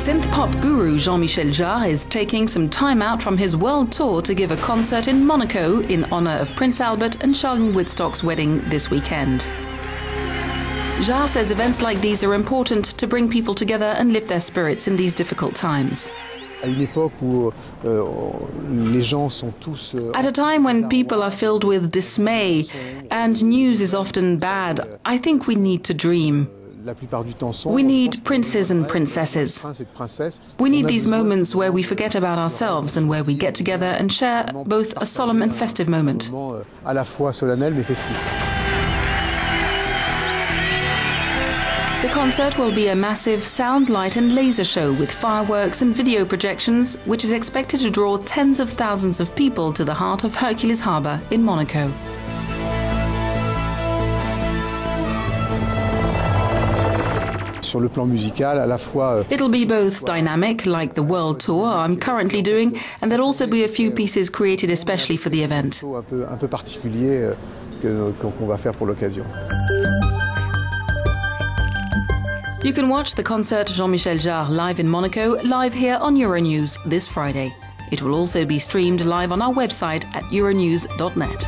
synth pop guru Jean Michel Jarre is taking some time out from his world tour to give a concert in Monaco in honor of Prince Albert and Charlene Wittstock's wedding this weekend. Jarre says events like these are important to bring people together and lift their spirits in these difficult times. Euh, At a time when people are filled with dismay and news is often bad, I think we need to dream. We need princes and princesses. We need these moments where we forget about ourselves and where we get together and share both a solemn and festive moment. The concert will be a massive sound, light, and laser show with fireworks and video projections, which is expected to draw tens of thousands of people to the heart of Hercules Harbour in Monaco. Euh, It'll be both dynamic, like the world tour I'm currently doing, and there'll also be a few pieces created especially for the event. Euh, qu'on va faire pour l'occasion. You can watch the concert Jean-Michel Jarre live in Monaco, live here on Euronews this Friday. It will also be streamed live on our website at euronews.net.